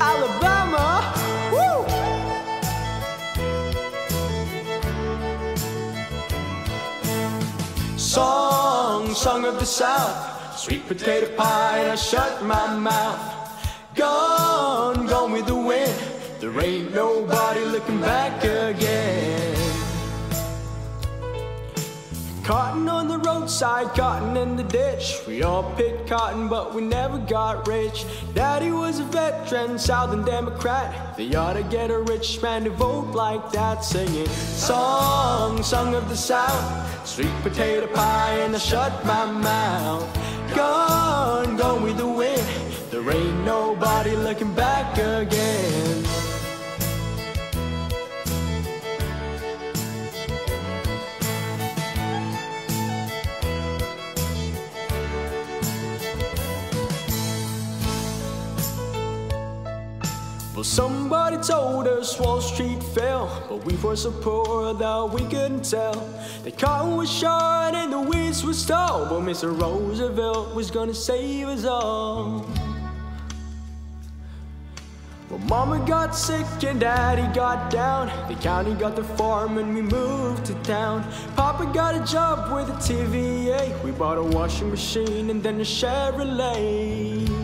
Alabama. Woo! Song, song of the South, sweet potato pie, I shut my mouth. Gone, gone with the wind. There ain't nobody looking back again. Cotton on the roadside, cotton in the ditch. We all picked cotton, but we never got rich. Daddy was a veteran, Southern Democrat. They ought to get a rich man to vote like that, singing song, song of the South, sweet potato pie, and I shut my mouth. Gone, gone with the wind. There ain't nobody looking back again. Well, somebody told us Wall Street fell, but we were so poor that we couldn't tell. The cotton was short and the winds was tall, but Mr. Roosevelt was gonna save us all. Well, Mama got sick and Daddy got down. The county got the farm and we moved to town. Papa got a job with the TVA. We bought a washing machine and then a Chevrolet.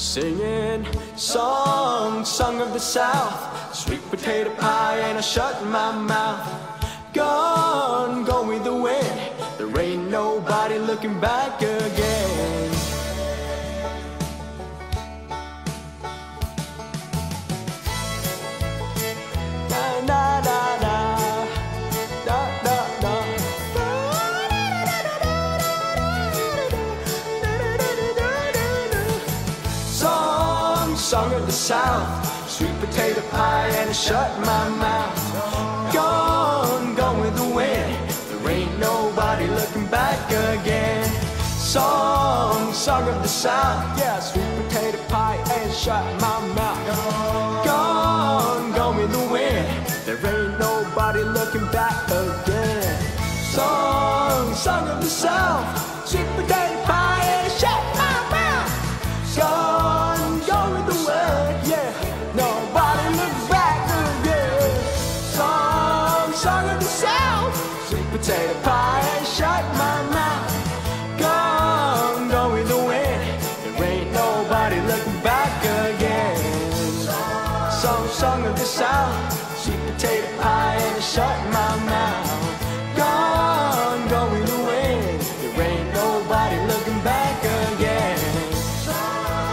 Singing song, song of the South, sweet potato pie, and I shut my mouth. Gone, gone with the wind. There ain't nobody looking back again. Song, of the South, sweet potato pie, and shut my mouth. Gone, gone with the wind. There ain't nobody looking back again. Song, song of the South, yeah, sweet potato pie, and shut my mouth. Gone, gone with the wind. There ain't nobody looking back again. Song, song of the South, sweet potato Song, of the South, sweet potato pie, and shut my mouth. Gone, gone with the wind. There ain't nobody looking back again. Song, song of the South, sweet potato pie, and shut my mouth. Gone, gone with the wind. There ain't nobody looking back again.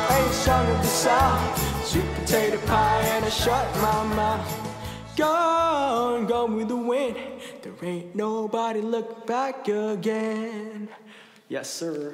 Hey, song of the South, sweet potato pie, and I shut my mouth. Gone, gone with the wind. There ain't nobody looking back again. Yes, sir.